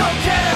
okay.